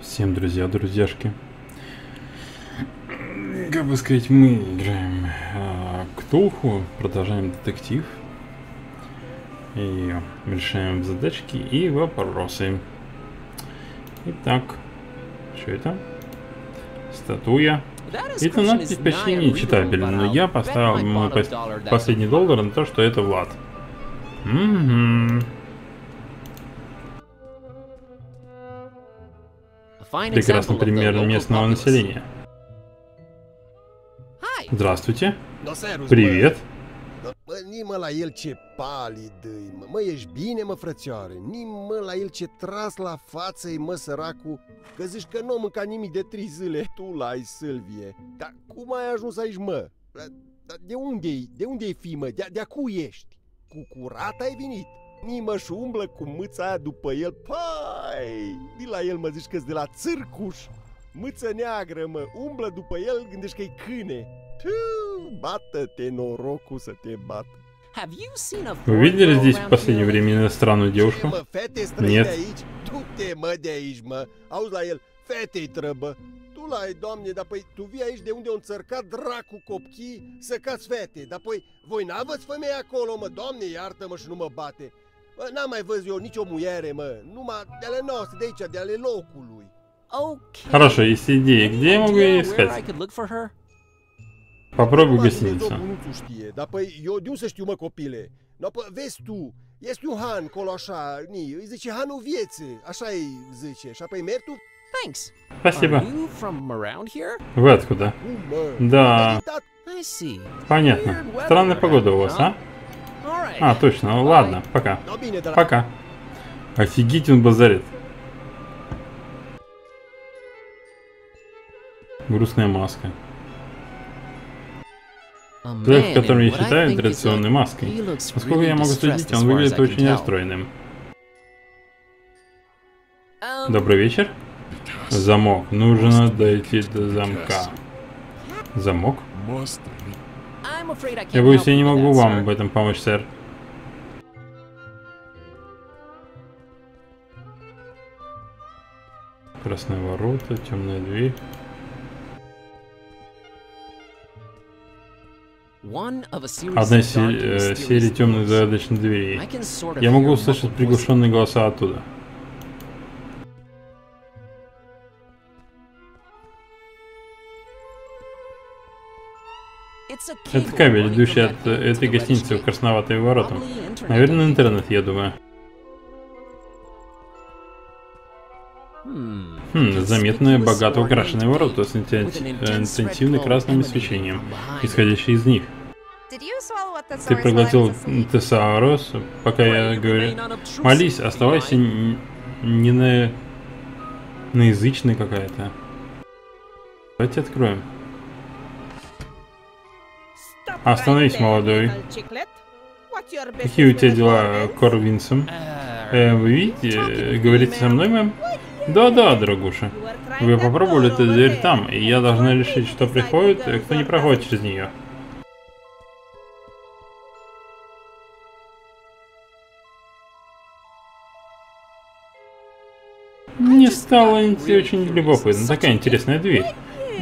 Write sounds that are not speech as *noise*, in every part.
Всем друзья, друзьяшки. Как бы сказать, мы играем э, Ктулху, продолжаем детектив. И решаем задачки и вопросы. Итак, что это? Статуя. Это надпись почти не читабельна, но я поставил мой пос последний доллар на то, что это Влад. Угу. Прекрасный пример местного населения. Здравствуйте. Привет. Nimă la el ce palid îi, mă. Mă, ești bine, mă, frățioare? Nimă la el ce tras la față mă, săracu, că zici că nu mânca nimic de trei zile. Tu l-ai, Sâlvie. Dar cum ai ajuns aici, mă? Dar de unde-i? De unde-i fi, mă? De, de acu ești? Cu curat ai venit? Nimă și umblă cu mâța aia după el. Pai! Di la el, mă, zici că de la țârcuș. Mâță neagră, mă, umblă după el, gândești că-i câine. Бată-te norocul să te bată. Вы видели здесь в последнее время иностранную девушку? Mă, fete străine Нет. aici? Du-te, mă, de aici, mă. Auzi la el, fetei trăbă. Tu la ai, doamne, dar păi tu vii aici de unde au înțărcat dracu copchii să cați fete. Dar păi voi n-aveți femei acolo, mă, doamne, iartă-mă și nu mă bate. Mă, n-am mai văzut eu nicio muiere, mă, numai de ale noastre, de aici, de ale locului. Хорошо, есть идеи. Где я могу ее искать? Попробуй Numai гостиницу. Dumnezeu nu știe, dar păi eu de unde să știu, mă, copile? No, pă, vezi tu, este un han colo așa, ni, îi zice hanul vieții, așa îi zice. Și apoi mergi tu, Thanks. Спасибо. Вы откуда? Да, понятно. Странная погода у вас, а? А, точно. Ну, ладно, пока. Пока. Офигеть он базарит. Грустная маска. Человек, in я считаю традиционной маской. Насколько я могу судить, он выглядит очень расстроенным. Добрый вечер. Замок. Нужно дойти до замка. Замок? Я боюсь, я не могу вам в этом помочь, сэр. Красные ворота, темная дверь. Одна се- э, серия темных загадочных дверей. Я могу услышать приглушенные голоса оттуда. Это кабель, идущий от этой гостиницы в красноватые ворота. Наверное, интернет, я думаю. Hmm. Хм, заметные, богато украшенные ворота с интенси- интенсивно красным освещением, исходящие из них. Ты проглотил тесаурус, пока я говорю... Молись, оставайся не на... наязычной какая-то. Давайте откроем. Остановись, молодой. Какие у тебя дела, Корвинсом? Э, вы видите, э, говорите со мной, мэм? Да-да, дорогуша. Вы попробовали эту дверь там, и я должна решить, что приходит, и кто не проходит через нее. Мне стало очень любопытно. Такая интересная дверь.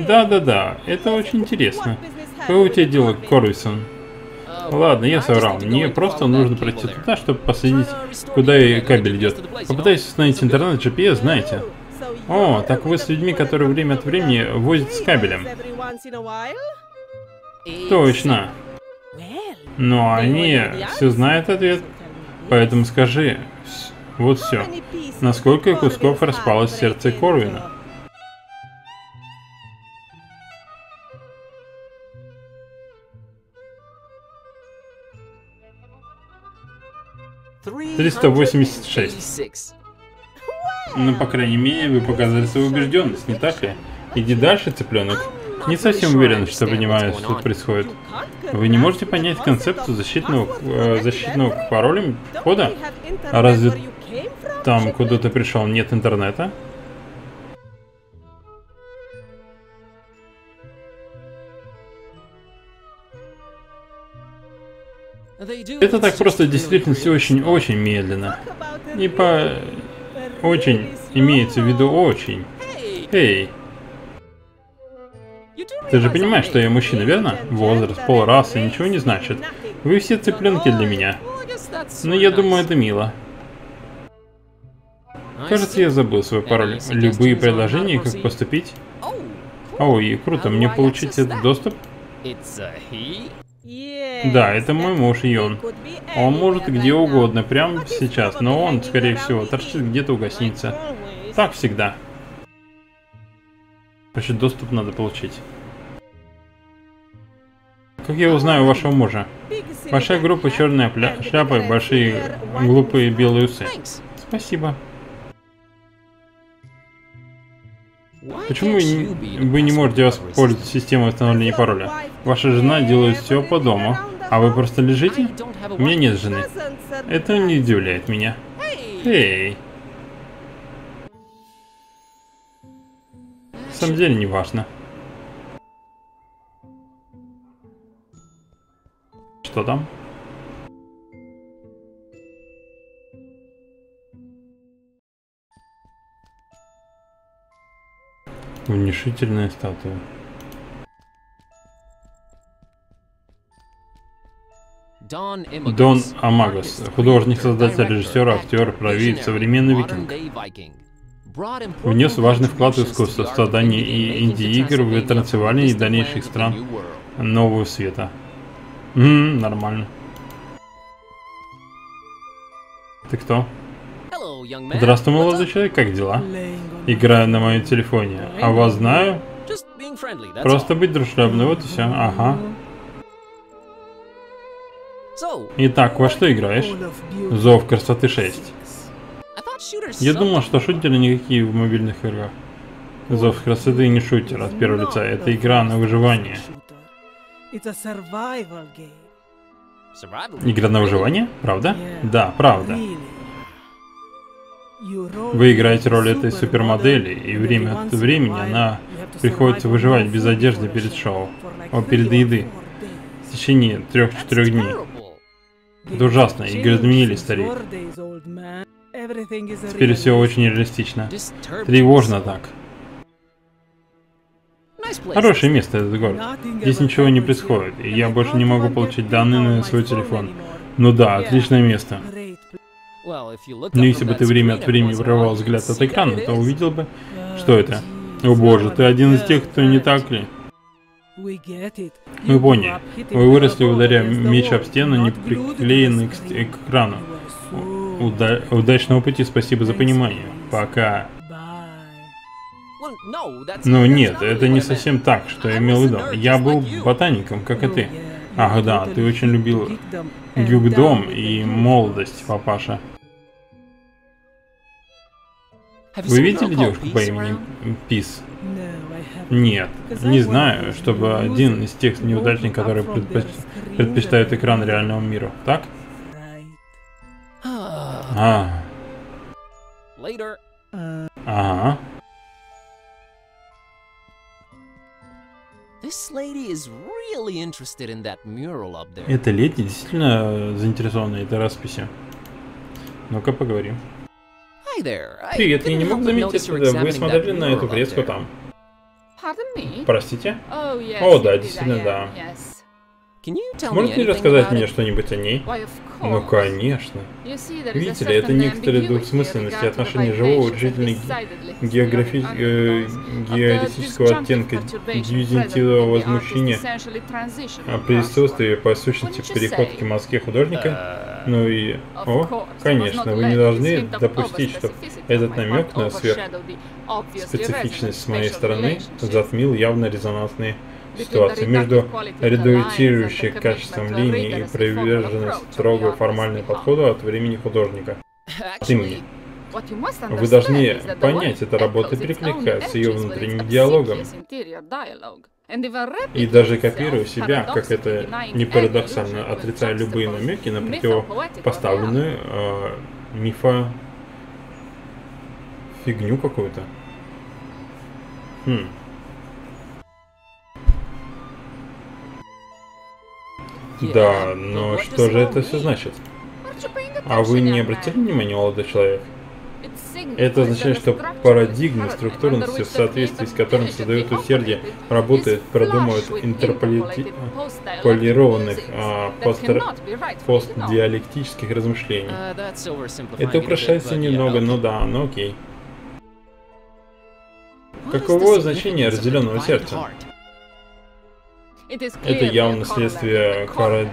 Да-да-да, это очень интересно. Какое у тебя дело, Корвисон? Ладно, я соврал. Мне просто нужно пройти туда, чтобы последить, куда и кабель идет. Попытаюсь установить интернет, GPS, знаете. О, так вы с людьми, которые время от времени возят с кабелем. Точно. Но они все знают ответ. Поэтому скажи, вот все. На сколько кусков распалось сердце Корвина? 386. Ну, по крайней мере, вы показали свою убежденность, не так ли? Иди дальше, цыпленок. Не совсем уверен, что понимаю, что происходит. Вы не можете понять концепцию защитного, э, защитного пароля входа? А разве Там, куда ты пришел, нет интернета? Это так просто действительно все очень-очень медленно. И по... очень имеется в виду очень. Эй, ты же понимаешь, что я мужчина, верно? Возраст, пол, раса ничего не значит. Вы все цыпленки для меня. Но я думаю, это мило. Кажется, я забыл свой пароль. Любые предложения, как поступить? О, и круто, мне получить этот доступ? Да, это мой муж Йон. Он может где угодно, прямо сейчас, но он, скорее всего, торчит где-то у гостиницы. Так всегда. Значит, доступ надо получить. Как я узнаю вашего мужа? Большая группа, черная шляпа и большие глупые белые усы. Спасибо. Почему вы не, можете воспользоваться системой установления пароля? Ваша жена делает все по дому, а вы просто лежите? У меня нет жены. Это не удивляет меня. Эй. На самом деле не важно. Что там? Внушительная статуя. Дон Амагос, художник, создатель, режиссер, актер, правитель, современный викинг. Внес важный вклад в искусство создания и инди-игр в Трансильвании и дальнейших стран Нового света. Ммм, нормально. Ты кто? Здравствуй, молодой человек, как дела? Играю на моем телефоне. А вас знаю? Просто быть дружелюбным, вот и все. Ага. Итак, во что играешь? Зов красоты 6. Я думал, что шутеры никакие в мобильных играх. Зов красоты не шутер от первого лица, это игра на выживание. Игра на выживание? Правда? Да, правда. Вы играете роль этой супермодели, и время от времени она приходится выживать без одежды перед шоу, о, перед еды, в течение трех-четырех дней. Это ужасно, игры изменились, старик. Теперь все очень реалистично. Тревожно так. Хорошее место этот город. Здесь ничего не происходит, и я больше не могу получить данные на свой телефон. Ну да, отличное место. Но если бы ты время от времени вырывал взгляд от экрана, то увидел бы, что это. О боже, ты один из тех, кто не так ли? Мы поняли. Вы выросли, ударяя меч об стену, не приклеенный к, экрану. Уда- удачного пути, спасибо за понимание. Пока. Ну нет, это не совсем так, что я имел в виду. Я был ботаником, как и ты. Ах да, ты очень любил Гюгдом и молодость, папаша. Вы видели девушку по имени Пис? Нет, не знаю, чтобы один из тех неудачников, которые предпоч- предпочитают экран реальному миру, так? А, Later. ага. Эта леди действительно заинтересована этой расписью. Ну-ка поговорим. Hi there. I Привет, я не мог заметить, когда вы смотрели на эту фреску там. Простите? Oh. О, да, действительно, да. Можете ли рассказать мне что-нибудь о ней? Ну, конечно. Видите ли, это некоторые regarding отношения живого decidedly географи... э, георетического оттенка the возмущения о присутствии по сущности переходки say? мазке художника. Uh, Ну и... О, конечно, вы не должны допустить, чтобы overspecificity этот намек на obviously сверхспецифичность с моей стороны затмил явно резонансные ситуации между the качеством линии и приверженность строго формальному подходу от времени художника. *laughs* От имени. Вы должны понять, эта работа перекликается с ее внутренним диалогом. И даже копируя себя, как это не парадоксально, отрицая любые намеки на противопоставленную э, мифа фигню какую-то. Хм. Да, но что же это все значит? А вы не обратили внимания, молодой человек? Это означает, что парадигма структурности, в соответствии с которым создают усердие, работает, продумывают интерполированных а, постер... постдиалектических размышлений. Это упрощается немного, но да, но окей. Каково значение разделенного сердца? Это явно следствие кора...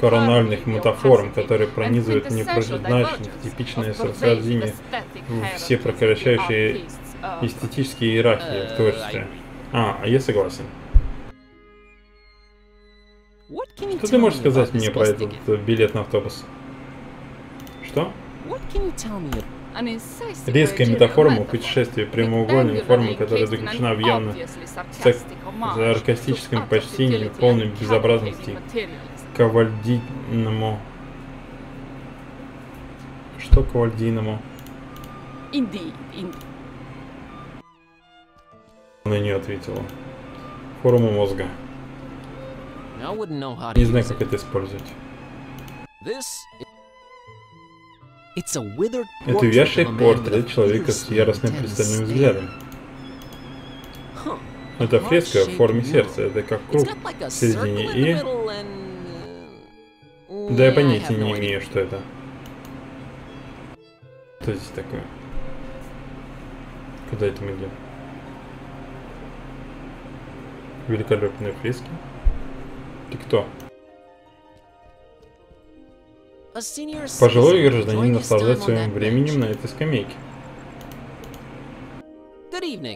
корональных метаформ, которые пронизывают непрозрачность, типичное сопровождение в все прекращающие эстетические иерархии в творчестве. А, я согласен. Что ты можешь сказать мне про этот билет на автобус? Что? Резкая метаформа путешествия прямоугольной формы, которая заключена в явно саркастическом почтении, полной безобразности кавальдийному... Что кавальдийному? Она не ответила. Форму мозга. Не знаю, как это использовать. Это вящий портрет человека с яростным пристальным взглядом. Это фреска в форме сердца, это как круг в середине и... Да я понятия не имею, что это. Что здесь такое? Куда это мы идем? Великолепные фрески? Ты кто? Пожилой гражданин наслаждается своим временем на этой скамейке.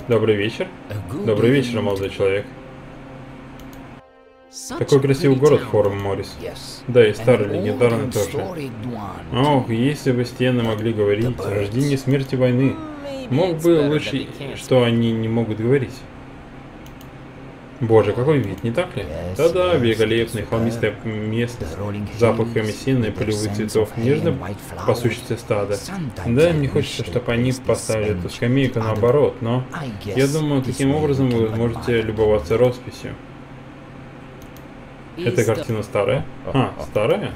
Добрый вечер. Добрый вечер, молодой человек. Такой красивый город, Форум Моррис. Да, и старый, легендарный тоже. Ох, если бы стены могли говорить о рождении смерти войны. Мог бы лучше, что они не могут говорить. Боже, какой вид, не так ли? Да-да, великолепный, холмистая местность, запахами сена и полевых цветов, нежно пасущееся стада. Да, мне хочется, чтобы они поставили эту скамейку наоборот, но я думаю, таким образом вы можете любоваться росписью. Эта картина старая? А, старая?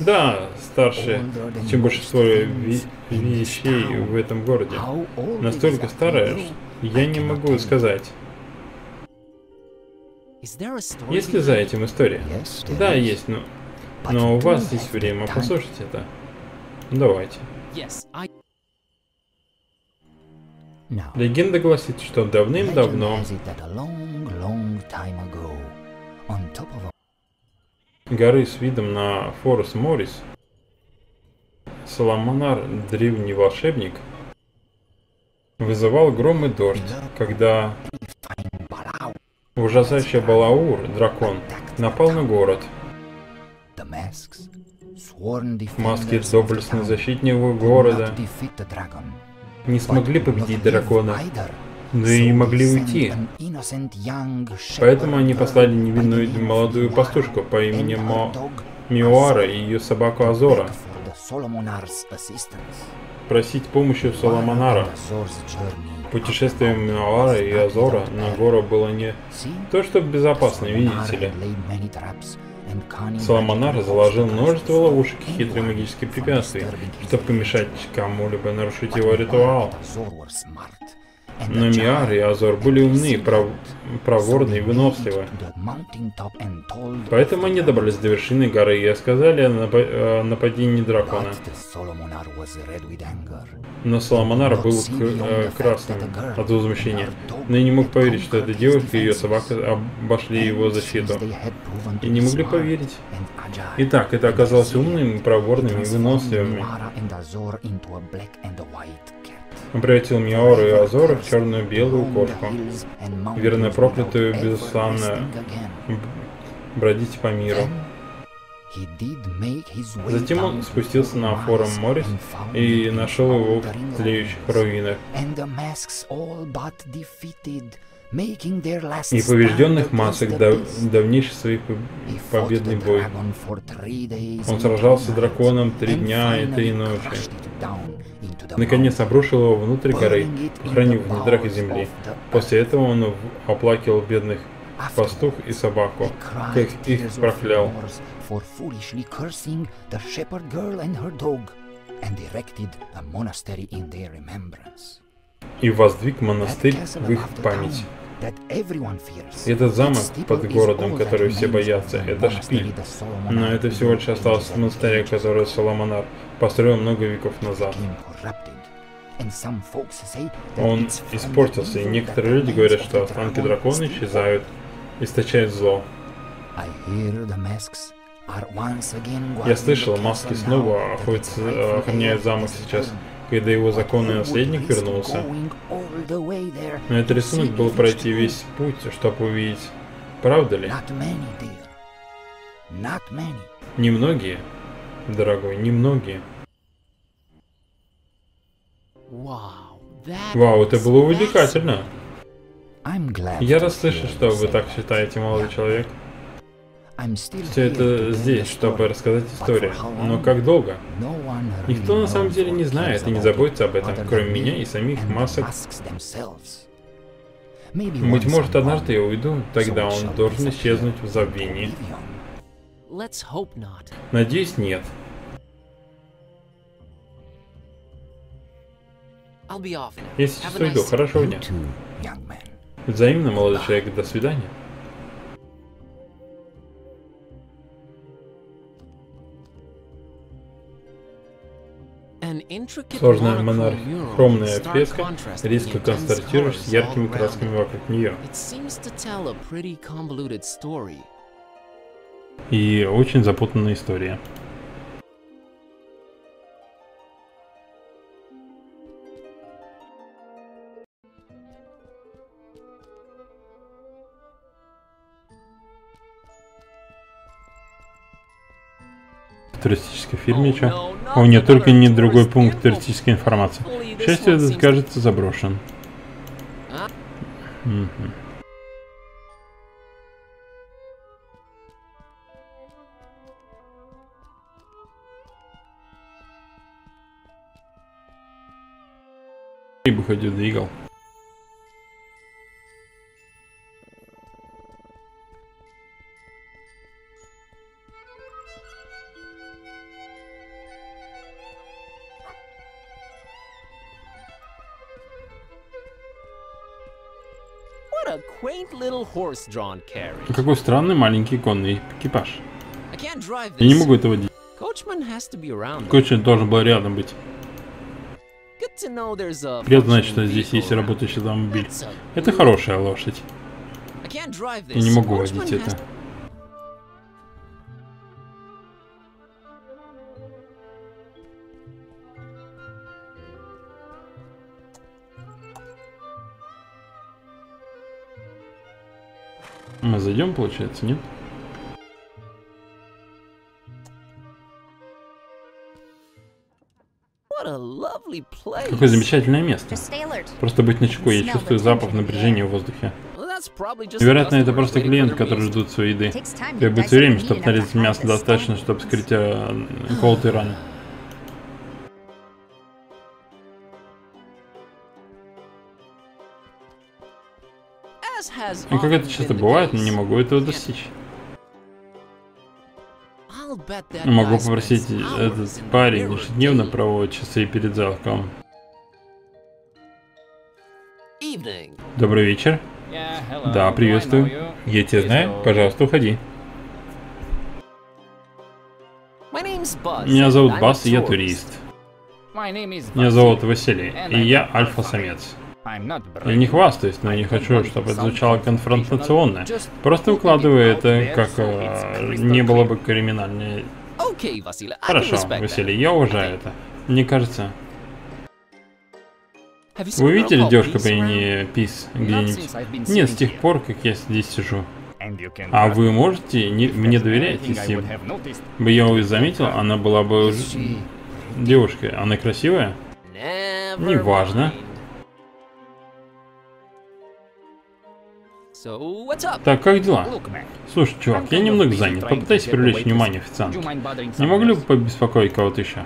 Да, старше, чем большинство вещей в этом городе. Настолько старая, я не могу сказать. Есть ли за этим история? Да, есть, но... Но у вас есть время послушать это. Давайте. Легенда гласит, что давным-давно горы с видом на Форес Моррис Соломонар, древний волшебник, вызывал гром и дождь, когда Ужасающий Балаур, дракон, напал на город. Маски доблестно защитников города не смогли победить дракона, но и могли уйти. Поэтому они послали невинную молодую пастушку по имени Мо... Миуара и ее собаку Азора просить помощи у Соломонара. Путешествие Миуара и Азора на гору было не то чтобы безопасно, видите ли. Соломонар заложил множество ловушек и хитрых магических препятствий, чтобы помешать кому-либо нарушить его ритуал. Но Миар и Азор были умны, пров... проворны и выносливы. Поэтому они добрались до вершины горы и сказали о нап... нападении дракона. Но Соломонар был э, красным от возмущения. Но я не мог поверить, что эта девушка и ее собака обошли его защиту. И не могли поверить. Итак, это оказалось умными, проворными и выносливыми. Он превратил Миору и Азору в черную-белую кошку, верно проклятую, безусловно, бродить по миру. Затем он спустился на форум Моррис и нашел его в тлеющих руинах. И побежденных масок дав давнейший свой победный бой. Он сражался с драконом три дня и три ночи. Наконец обрушил его внутрь горы, хранив в недрах земли. После этого он оплакивал бедных пастух и собаку, как их проклял. И воздвиг монастырь в их память. Этот замок под городом, который все боятся, это шпиль. Но это всего лишь осталось монастыря, ago. который Соломонар построил много веков назад. Он испортился, и некоторые люди говорят, что останки дракона исчезают, источают зло. Я слышал, маски снова э, охраняют замок сейчас, когда его законный наследник вернулся. Но этот рисунок был пройти весь путь, чтобы увидеть. Правда ли? Немногие, дорогой, немногие. Вау, это было увлекательно. Я to рад слышать, hear что вы так считаете, молодой человек. Все это здесь, чтобы рассказать историю. Но как долго? Никто на самом деле не знает и не заботится об этом, кроме меня и самих масок. Быть может, однажды я уйду, тогда он должен исчезнуть в забвении. Let's hope not. Надеюсь, нет. I'll be off. Я сейчас Have a уйду. nice- Хорошего дня. Взаимно, молодой человек. До свидания. Сложная монохромная фреска, резко контрастируешь с яркими красками вокруг нее. И очень запутанная история. Туристическая фирмича. О нет, только не другой пункт туристической информации. К счастью, этот кажется заброшен. Мгм. Бы хоть двигал. Carriage. Какой странный маленький конный экипаж. Я не могу это водить. Coachman has to be around. though. Коч должен был рядом быть. Functioning что здесь есть работающий автомобиль. Это хорошая лошадь. Я не могу водить это. Мы зайдем, получается, нет? Какое замечательное место. Просто быть начеку, я чувствую запах напряжения в воздухе. Вероятно, это просто которые meals. ждут своей еды. Требуется время, чтобы нарезать мясо достаточно, чтобы скрыть э, колотые раны. И как это часто бывает, case. не могу этого достичь. Могу попросить hours этот парень ежедневно проводит часы перед. Evening. Добрый вечер. Да, приветствую. Я тебя знаю. Пожалуйста, уходи. Меня зовут Бас, и я турист. Меня зовут Василий, и я альфа-самец. Я не хвастаюсь, но я не хочу, чтобы это звучало конфронтационно. Просто выкладываю это, как э, не было бы криминальное. Хорошо, Василий, я уважаю это. Мне кажется, вы видели девушку по имени Пис где-нибудь? Нет, с тех пор, как я здесь сижу. А вы можете не- мне доверять, если бы я ее заметил, она была бы девушкой. Она красивая? Неважно. Так, как дела? Слушай, чувак, я немного занят. Попытайся привлечь внимание официантки. Не могли бы побеспокоить кого-то еще?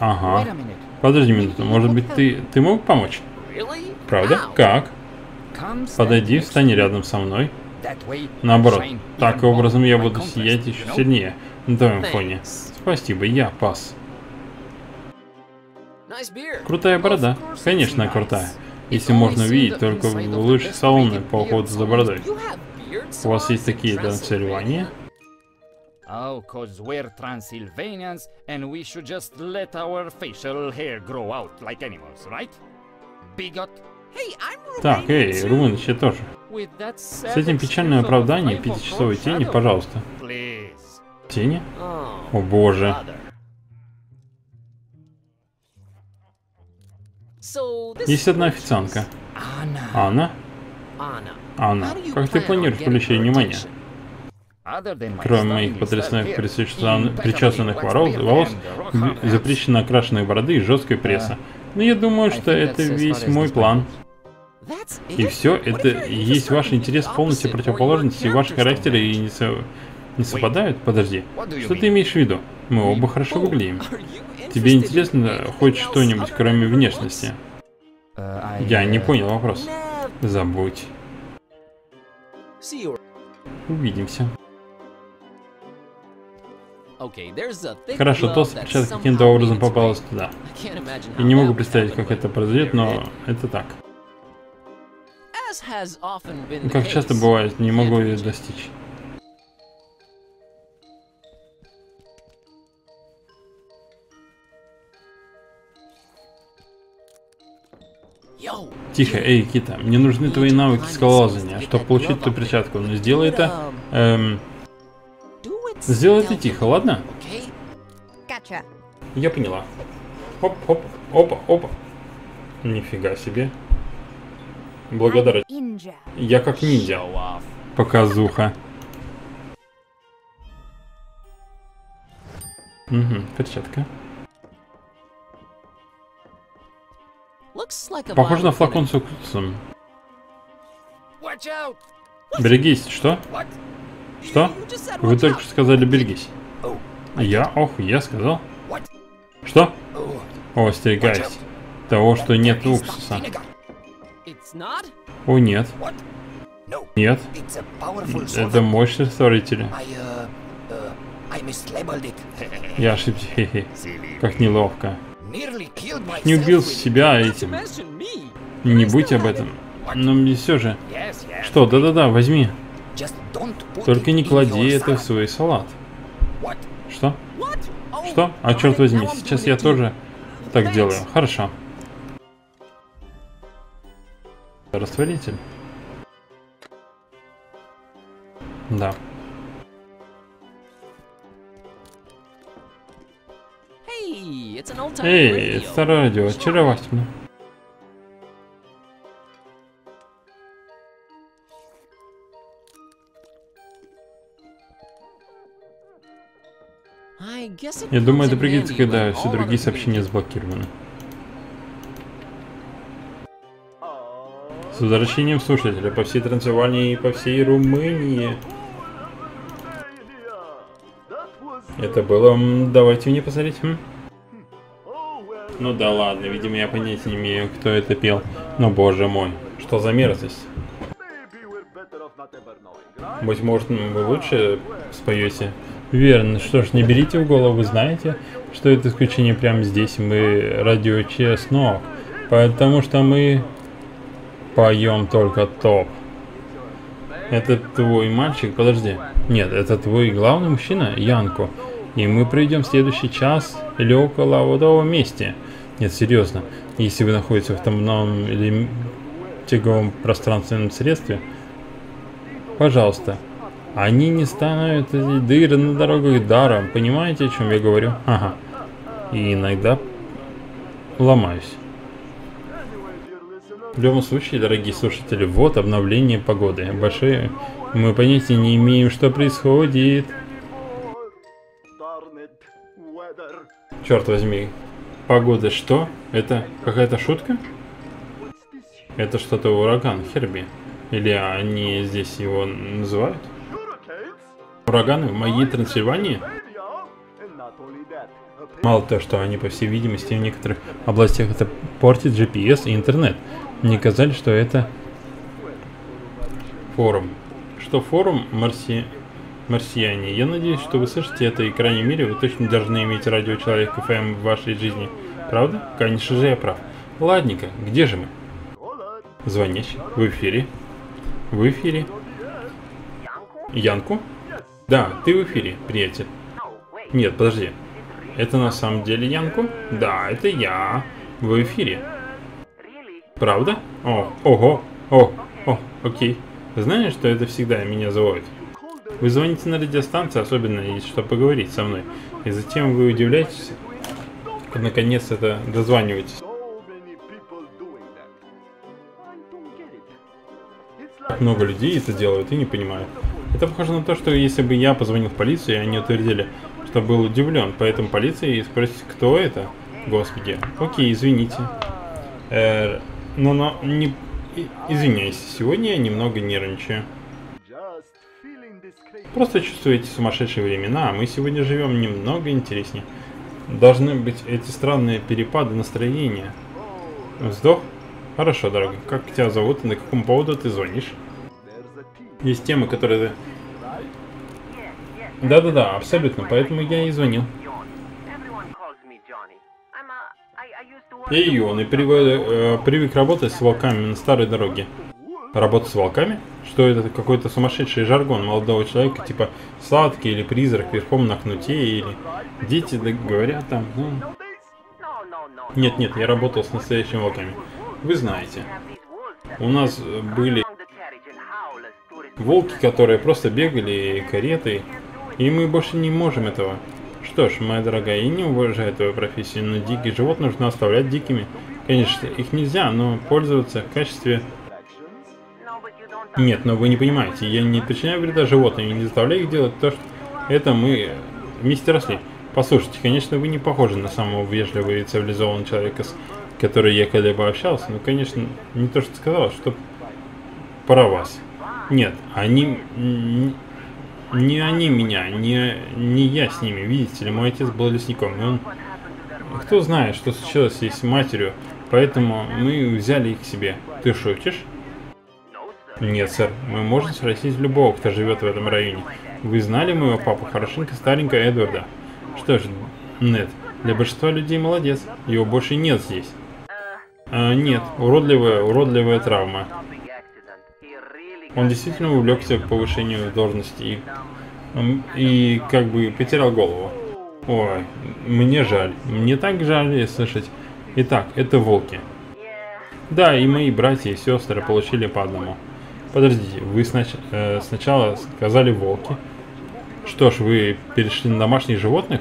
Ага. Подожди минуту, может быть ты, ты мог помочь? Правда? Как? Подойди, встань рядом со мной. Наоборот, так образом я буду сиять еще сильнее на твоем фоне. Спасибо, я пас. Крутая борода. Конечно, крутая. Если можно увидеть только в салонах по уходу за бородой. У вас есть такие соревнования? Oh, cause we're Transylvanians and we should just let our facial hair grow out like animals, right? Bigot. Так, эй, румынычи тоже. С этим печальным оправданием пятичасовой тени, пожалуйста. Тени? О боже. Есть одна официантка. Анна? Анна, как ты планируешь привлечь внимание? Кроме моих потрясных причесанных волос, волос запрещена окрашенной бороды и жесткой пресса. Но я думаю, что это весь мой план. И все, это и есть ваш интерес полностью противоположности, ваши характеры и не, со... не совпадают? Подожди, что ты имеешь в виду? Мы оба хорошо выглядим. Тебе интересно хоть что-нибудь, кроме внешности? Я не понял вопрос. Забудь. Увидимся. Хорошо, то сейчас каким-то образом попалась туда. Я не могу представить, как это произойдет, но это так. Как часто бывает, не могу ее достичь. Тихо, эй, Кита, мне нужны твои навыки скалолазания, чтобы получить эту перчатку, но сделай это... Эм, сделай это тихо, ладно? Я поняла. Оп, оп, опа, опа. Нифига себе. Благодарю. Я как ниндзя. Показуха. Угу, перчатка. Похоже на флакон с уксусом. Берегись, что? Что? Вы только что сказали берегись. Я? Ох, я сказал. Что? О, остерегайся. Того, что нет уксуса. О, нет. Нет. Это мощный растворитель. Я ошибся. Как неловко. Не убил себя этим. Не будь об этом. Но мне все же... Что, да-да-да, возьми. Только не клади это в свой салат. Что? Что? А черт возьми, сейчас я тоже так делаю. Хорошо. Растворитель. Да. Эй, это старое радио, очаровательно. Я думаю, это пригодится, когда все другие сообщения заблокированы. С возвращением слушателя по всей Трансильвании и по всей Румынии. Это было... Давайте мне посмотреть. Ну да ладно, видимо я понятия не имею, кто это пел. Но боже мой, что за мерзость. Быть может, вы лучше споете? Верно, что ж, не берите в голову, вы знаете, что это исключение прямо здесь, мы радио Честно, потому что мы поем только топ. Это твой мальчик? Подожди. Нет, это твой главный мужчина, Янко. И мы пройдем следующий час или около вот того месте. Нет, серьезно. Если вы находитесь в автономном или тяговом пространственном средстве, пожалуйста, они не станут дыры на дорогах даром. Понимаете, о чем я говорю? Ага. И иногда ломаюсь. В любом случае, дорогие слушатели, вот обновление погоды. Большие мы понятия не имеем, что происходит. Черт возьми. Погода что? Это какая-то шутка? Это что-то ураган, Херби. Или они здесь его называют? Ураганы в моей Трансильвании? Мало того, что они, по всей видимости, в некоторых областях это портит GPS и интернет. Мне казали, что это форум. Что форум марси... марсиане. Я надеюсь, что вы слышите это, и крайней мере вы точно должны иметь радио Человек ФМ в вашей жизни. Правда? Конечно же я прав. Ладненько, где же мы? Звонящий. В эфире. В эфире. Янку? Да, ты в эфире, приятель. Нет, подожди. Это на самом деле Янку? Да, это я. В эфире. Правда? О, ого, о, о, окей. Знаешь, что это всегда меня зовут? Вы звоните на радиостанцию, особенно есть что поговорить со мной. И затем вы удивляетесь, наконец это дозваниваетесь. Много людей это делают и не понимают. Это похоже на то, что если бы я позвонил в полицию, и они утвердили, что был удивлен, поэтому полиция спросит, кто это. Господи. Окей, извините. Э, но, но, не... Извиняйся, сегодня я немного нервничаю. Просто чувствую эти сумасшедшие времена, а мы сегодня живем немного интереснее. Должны быть эти странные перепады настроения. Вздох? Хорошо, дорогой. Как тебя зовут и на каком поводу ты звонишь? Есть темы, которые... Да-да-да, абсолютно, поэтому я и звонил. Я Ион и привык, э, привык работать с волками на старой дороге. Работать с волками? Что это какой-то сумасшедший жаргон молодого человека, типа сладкий или призрак верхом на кнуте, или дети да, говорят там, ну... Нет, нет, я работал с настоящими волками. Вы знаете. У нас были волки, которые просто бегали каретой, и мы больше не можем этого. Что ж, моя дорогая, я не уважаю твою профессию, но диких живот нужно оставлять дикими. Конечно, их нельзя, но пользоваться в качестве... Нет, но вы не понимаете, я не причиняю вреда животным и не заставляю их делать то, что... Это мы вместе росли. Послушайте, конечно, вы не похожи на самого вежливого и цивилизованного человека, с которым я когда-либо общался, но, конечно, не то, что сказал, что про вас. Нет, они... Не они меня, не, не я с ними, видите ли, мой отец был лесником, и он... Кто знает, что случилось с матерью, поэтому мы взяли их себе. Ты шутишь? Нет, сэр, мы можем спросить любого, кто живет в этом районе. Вы знали моего папу, хорошенько старенького Эдварда? Что ж, нет, для большинства людей молодец, его больше нет здесь. А, нет, уродливая, уродливая травма. Он действительно увлекся к повышению должности и, и как бы потерял голову. Ой, мне жаль. Мне так жаль слышать. Итак, это волки. Да, и мои братья и сестры получили по одному. Подождите, вы снач э, сначала сказали волки. Что ж, вы перешли на домашних животных?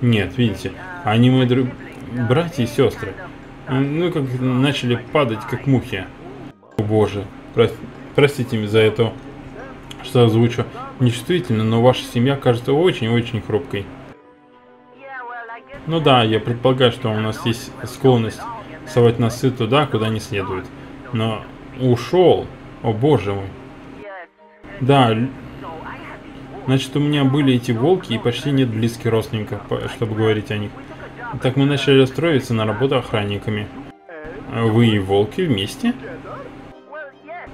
Нет, видите, они мои друг... братья и сестры. Ну, как начали падать, как мухи. О боже, прости. Простите за это, что озвучу нечувствительно, но ваша семья кажется очень-очень хрупкой. Ну да, я предполагаю, что у нас есть склонность совать носы туда, куда не следует. Но ушел, о боже мой. Да, значит у меня были эти волки и почти нет близких родственников, чтобы говорить о них. Так мы начали строиться на работу охранниками. Вы и волки вместе?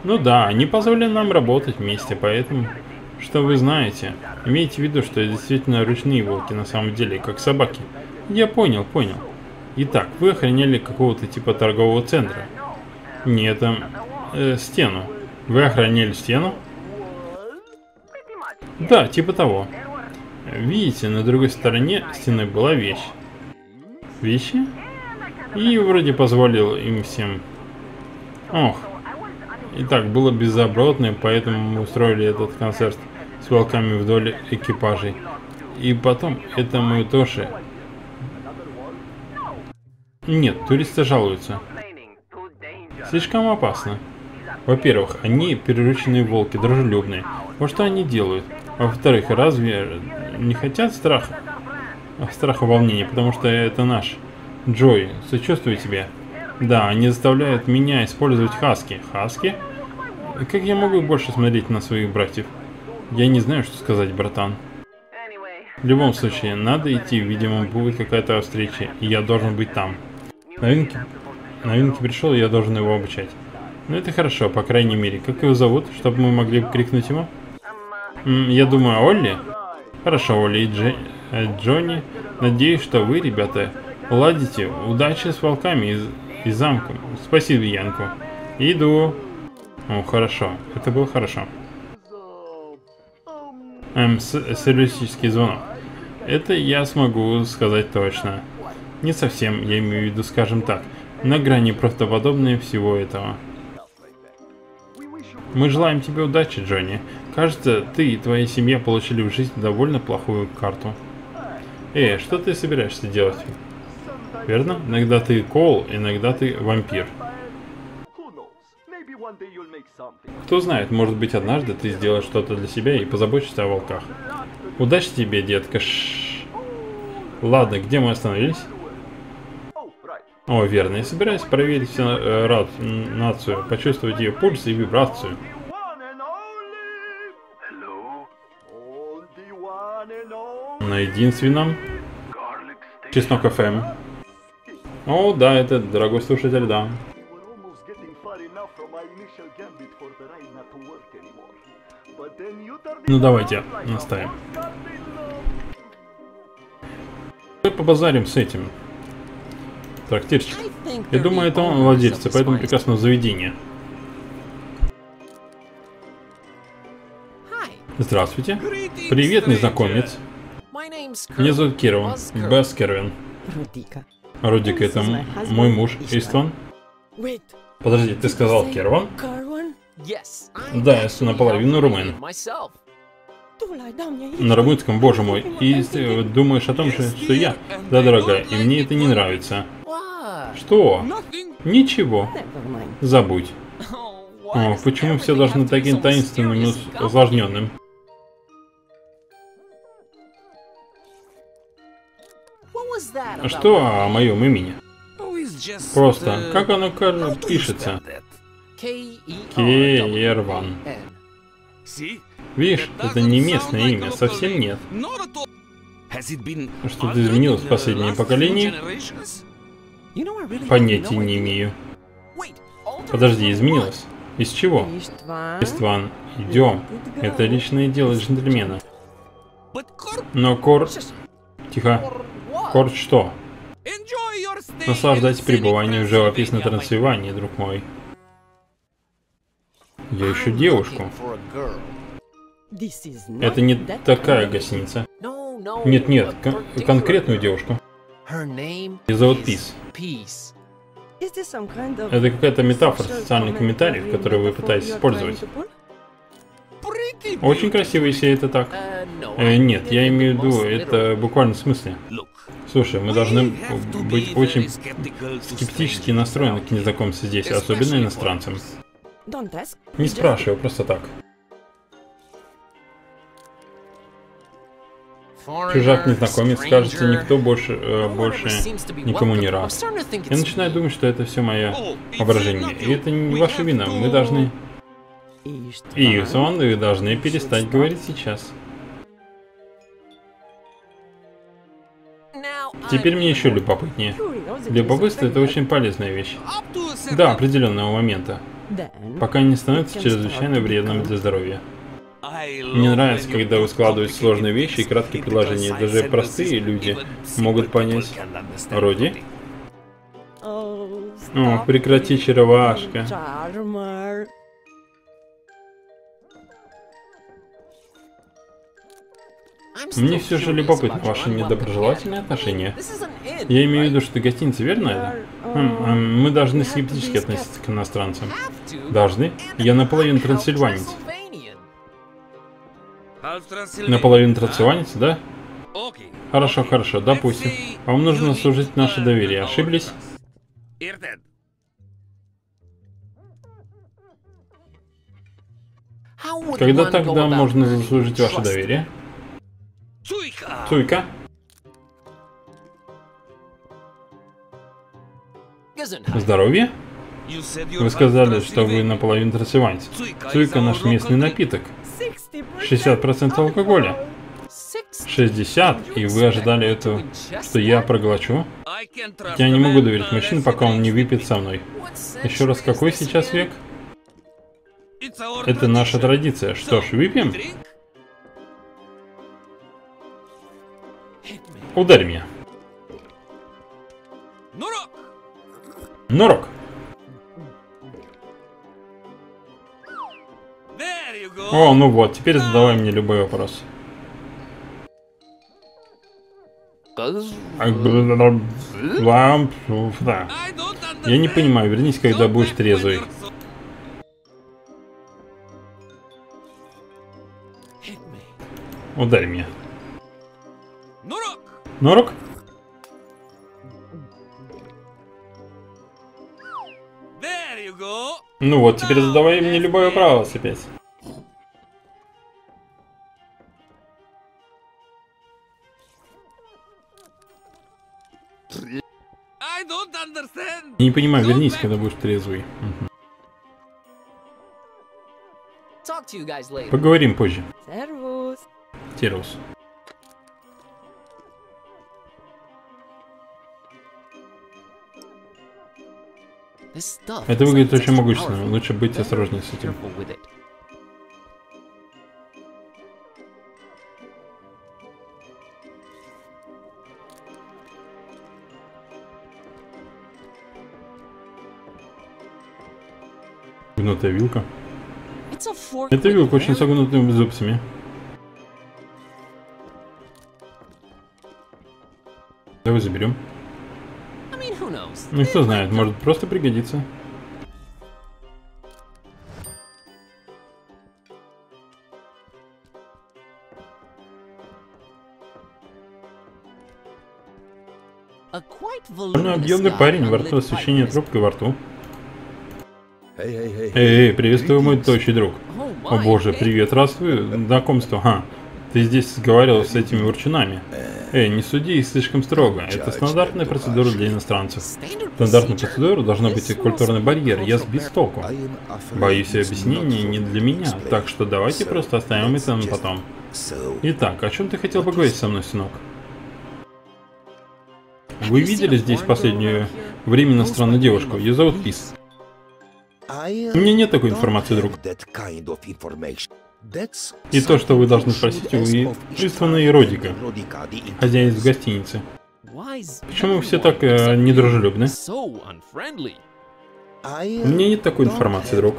Ну да, они позволили нам работать вместе, поэтому... Что вы знаете? Имейте в виду, что действительно ручные волки на самом деле, как собаки. Я понял, понял. Итак, вы охраняли какого-то типа торгового центра. Нет, там... Э, стену. Вы охраняли стену? Да, типа того. Видите, на другой стороне стены была вещь. Вещи? И вроде позволил им всем... Ох, Итак, было безобразно, поэтому мы устроили этот концерт с волками вдоль экипажей. И потом, это мы тоже... Нет, туристы жалуются. Слишком опасно. Во-первых, они перерученные волки, дружелюбные. Вот что они делают? Во-вторых, разве не хотят страха? Страха волнения, потому что это наш. Джой, сочувствую тебе. Да, они заставляют меня использовать хаски. Хаски? Как я могу больше смотреть на своих братьев? Я не знаю, что сказать, братан. В любом случае, надо идти, видимо, будет какая-то встреча, и я должен быть там. Новинки, новинки пришел, и я должен его обучать. Ну это хорошо, по крайней мере. Как его зовут, чтобы мы могли крикнуть ему? М я думаю, Олли? Хорошо, Олли и Дж... Э, Джонни. Надеюсь, что вы, ребята, Ладите, удачи с волками и, и замком. Спасибо, Янку. Иду. О, хорошо. Это было хорошо. Эм, сервистический звонок. Это я смогу сказать точно. Не совсем, я имею в виду, скажем так, на грани правдоподобнее всего этого. Мы желаем тебе удачи, Джонни. Кажется, ты и твоя семья получили в жизни довольно плохую карту. Эй, что ты собираешься делать? Верно? Иногда ты Кол, иногда ты вампир. Кто знает, может быть однажды ты сделаешь что-то для себя и позаботишься о волках. Удачи тебе, детка. Ш Ладно, где мы остановились? О, верно. Я собираюсь проверить все э, нацию, почувствовать ее пульс и вибрацию. На единственном Чеснок ФМ. О, да, это дорогой слушатель, да. Ну давайте, наставим. Мы побазарим с этим. Трактирчик. Я думаю, это он владелец поэтому прекрасного заведения. Здравствуйте. Привет, незнакомец. Меня зовут Кирван. Бесс Кервин. Рудика, это мой муж, Истван. Подожди, ты сказал Керван? Да, я наполовину румын. На румынском, боже мой. И ты думаешь о том, что, что я? Да, дорогая, и мне это не нравится. Что? Ничего. Забудь. О, почему все должны таким таинственным и усложненным? Что о моем имени? Просто, как оно пишется? Кейерван. Видишь, это не местное имя, совсем нет. Что-то изменилось в последнее поколение? Понятия не имею. Подожди, изменилось? Из чего? Истван, идем. Это личное дело джентльмена. Но Кор... Тихо. Кор что? Наслаждайтесь пребыванием в живописной Трансильвании, друг мой. Я ищу девушку. Это не такая гостиница. Нет-нет, кон конкретную девушку. Ее зовут Пис. Это какая-то метафора социальных комментариев, которые вы пытаетесь использовать. Очень красиво, если это так. Э, нет, я имею в виду, это буквально в смысле. Слушай, мы должны быть очень скептически настроены к незнакомцам здесь, особенно иностранцам. Не спрашивай, просто так. Чужак-незнакомец, кажется, никто больше, э, больше никому не рад. Я начинаю думать, что это все мое воображение. И это не ваша вина, мы должны... Июсон, вы должны перестать говорить сейчас. Теперь мне еще любопытнее. Любопытство это очень полезная вещь. До определенного момента. Пока не становится чрезвычайно вредным для здоровья. Мне нравится, когда вы складываете сложные вещи и краткие предложения. Даже простые люди могут понять. Роди? О, прекрати, чаровашка. Мне все же любопытно ваши недоброжелательные отношения. Я имею в виду, что гостиница, верно это? Хм, эм, мы должны скептически относиться к иностранцам. Должны? Я наполовину трансильванец. Наполовину трансильванец, да? Хорошо, хорошо, допустим. Вам нужно служить наше доверие. Ошиблись? Когда тогда можно заслужить ваше доверие? Цуйка. Здоровье? Вы сказали, что вы наполовину трансильванец. Цуйка наш местный напиток. 60% алкоголя. 60? И вы ожидали этого, что я проглочу? Я не могу доверить мужчине, пока он не выпьет со мной. Еще раз, какой сейчас век? Это наша традиция. Что ж, выпьем? Ударь меня. Норок. О, ну вот, теперь задавай мне любой вопрос. Да. Я не понимаю, вернись, когда будешь трезвый. Ударь меня. Норок? Ну вот, теперь задавай мне любой вопрос опять. Я не понимаю, вернись, когда будешь трезвый. Поговорим позже. This stuff Это выглядит очень могущественно. Лучше быть осторожнее с этим. Гнутая вилка. Это вилка очень согнутыми зубцами. Давай заберем. Ну кто знает, может просто пригодится. Voluminous объемный парень, во рту освещение трубкой во рту. Эй, эй, приветствую, мой тощий друг. О боже, привет, здравствуй, знакомство, ха. Ты здесь разговаривал с этими урчунами. Эй, не суди их слишком строго. Это стандартная процедура для иностранцев. Procedure. процедура должна быть и культурный барьер. Я сбит с толку. Боюсь, объяснение не для меня, так что давайте просто оставим это на потом. Итак, о чем ты хотел поговорить со мной, сынок? Вы видели здесь последнее время иностранную девушку? Ее зовут Пис. У меня нет такой информации, друг. И то, что вы должны спросить у Иствана и Родика, хозяин. Why is Почему все так э, недружелюбны? У меня нет такой информации, друг.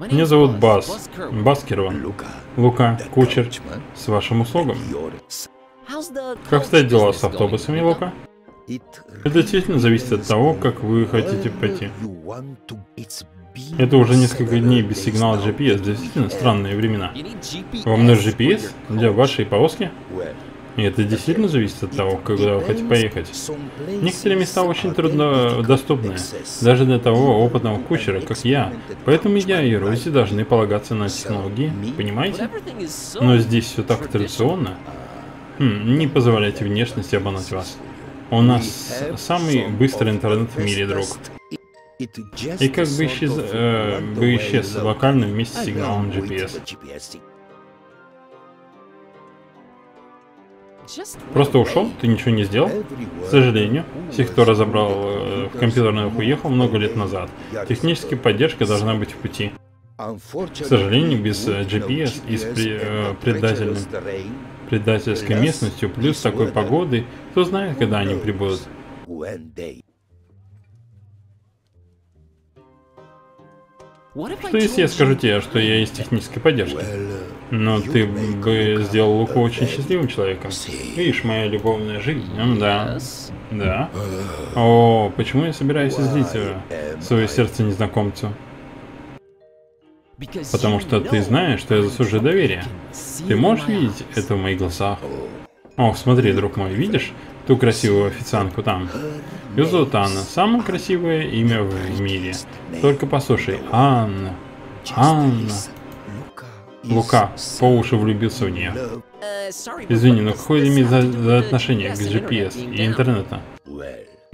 Меня зовут Бас. Баскерван. Лука, кучер. С вашим the Как обстоят дела с автобусами? Лука? Это действительно зависит от того, как вы хотите пойти. Это уже несколько дней без сигнала GPS, действительно странные времена. Вам нужен GPS для вашей повозки? И это действительно зависит от того, когда вы хотите поехать. Некоторые места очень труднодоступны, даже для того опытного кучера, как я. Поэтому я и Рози должны полагаться на технологии, понимаете? Но здесь все так традиционно. Хм, не позволяйте внешности обмануть вас. У нас самый быстрый интернет в мире, друг. И как бы исчез, э, бы исчез локально вместе с сигналом GPS. Просто ушел? Ты ничего не сделал? К сожалению, всех, кто разобрал э, в компьютерных, уехал много лет назад. Техническая поддержка должна быть в пути. К сожалению, без, э, GPS и с при- э, предательным Предательской местностью, плюс такой погоды, кто знает, когда они прибудут. Что если я скажу тебе, что я из технической поддержки? Но ты бы сделал Луку очень счастливым человеком. Видишь, моя любовная жизнь. Да. Да. О, почему я собираюсь излить э, свое сердце незнакомцу? Потому что ты знаешь, что я can see Ты можешь видеть это в моих глазах? О, смотри, друг мой, видишь ту красивую официантку там? Зовут Анна, самое красивое имя в мире. Только послушай, Анна, Анна. Лука по уши влюбился в нее. Извини, но какое this имеет за, за отношение к GPS и интернету?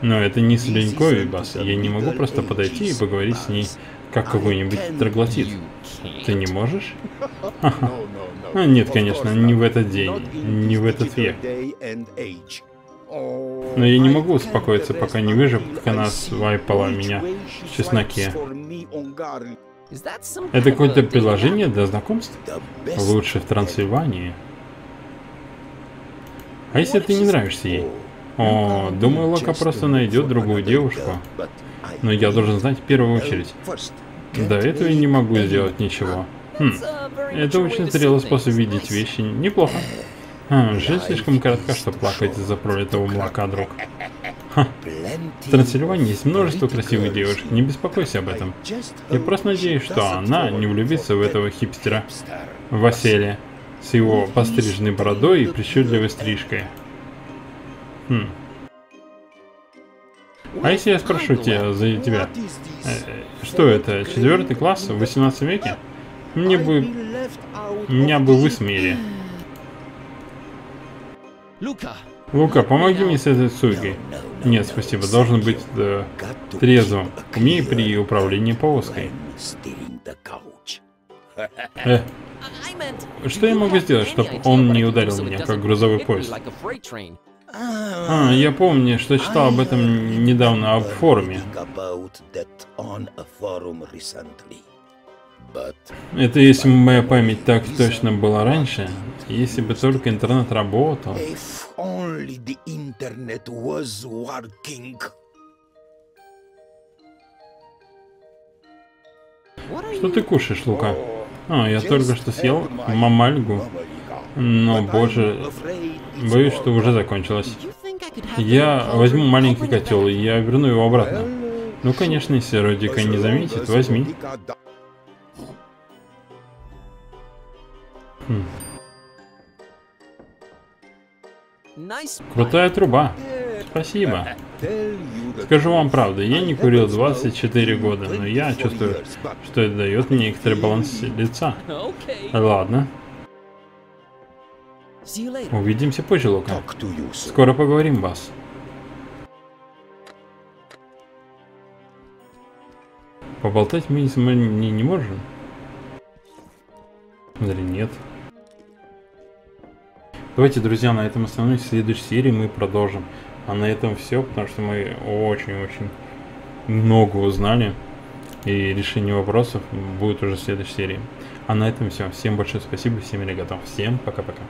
Но это не Селеньковый бас, я не могу просто подойти и поговорить с ней, как какой-нибудь троглотит. Ты не можешь? *laughs* А, нет, конечно, не в этот день, не в этот век. Но я не могу успокоиться, пока не вижу, как она свайпала меня в чесноке. Это какое-то приложение для знакомств? Лучше в Трансильвании. А если ты не нравишься ей? О, думаю, Лука просто найдет другую девушку. Но я должен знать в первую очередь. До этого я не могу сделать ничего. Хм, это очень зрелый способ видеть вещи. Неплохо. А, жизнь слишком коротка, чтобы плакать из-за пролитого молока, друг. В Трансильвании есть множество красивых девушек, не беспокойся об этом. Я просто надеюсь, что она не влюбится в этого хипстера Василия с его постриженной бородой и причудливой стрижкой. Хм. А если я спрошу тебя за тебя, э, что это, четвертый класс в 18 веке? Мне бы... Меня бы высмеяли. Лука, помоги мне с этой суйкой. Нет, спасибо, должен быть да, трезвым. Умей при управлении повозкой. Э, что я могу сделать, чтобы он не ударил меня, как грузовой поезд? А, я помню, что читал об этом недавно в форуме. Это если моя память так точно была раньше, если бы только интернет работал. Что ты кушаешь, Лука? А, я только что съел мамальгу. Но, боже, боюсь, что уже закончилось. Я возьму маленький котел, и я верну его обратно. Ну, конечно, если Родика не заметит, возьми. Хм. Крутая труба. Спасибо. Скажу вам правду, я не курил 24 года, но я чувствую, что это дает мне некоторый баланс лица. Ладно. Увидимся позже, Лука. Скоро поговорим, Бас. Поболтать мы не, не, не можем? Или нет? Давайте, друзья, на этом остановимся. В следующей серии мы продолжим. А на этом все, потому что мы очень-очень много узнали. И решение вопросов будет уже в следующей серии. А на этом все. Всем большое спасибо, всем ребятам. Всем пока-пока.